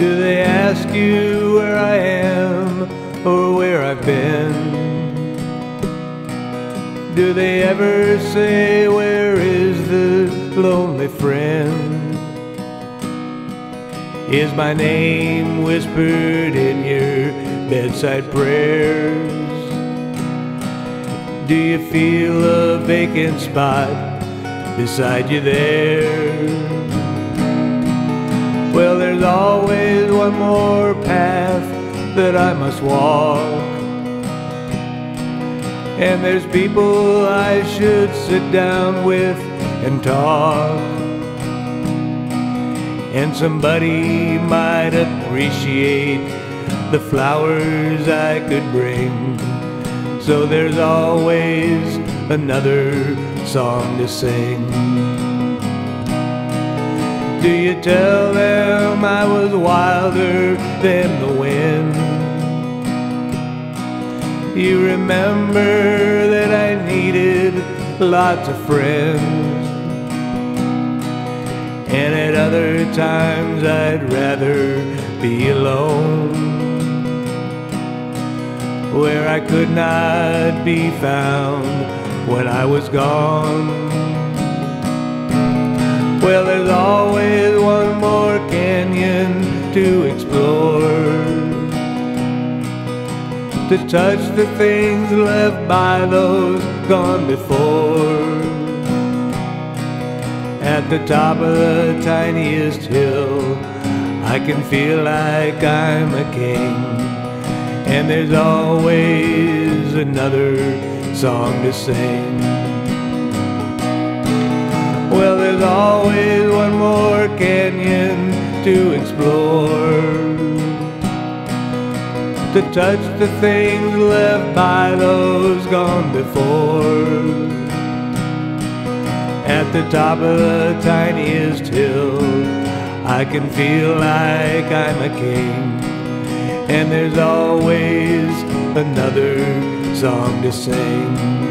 Do they ask you where I am or where I've been? Do they ever say, Where is the lonely friend? Is my name whispered in your bedside prayers? Do you feel a vacant spot beside you there? More path that I must walk. And there's people I should sit down with and talk. And somebody might appreciate the flowers I could bring. So there's always another song to sing. Do you tell them I was wilder than the wind? You remember that I needed lots of friends. And at other times I'd rather be alone. Where I could not be found when I was gone. Well, there's always one more canyon to explore to touch the things left by those gone before. At the top of the tiniest hill, I can feel like I'm a king. And there's always another song to sing. There's always one more canyon to explore to touch the things left by those gone before. At the top of the tiniest hill, I can feel like I'm a king. And there's always another song to sing.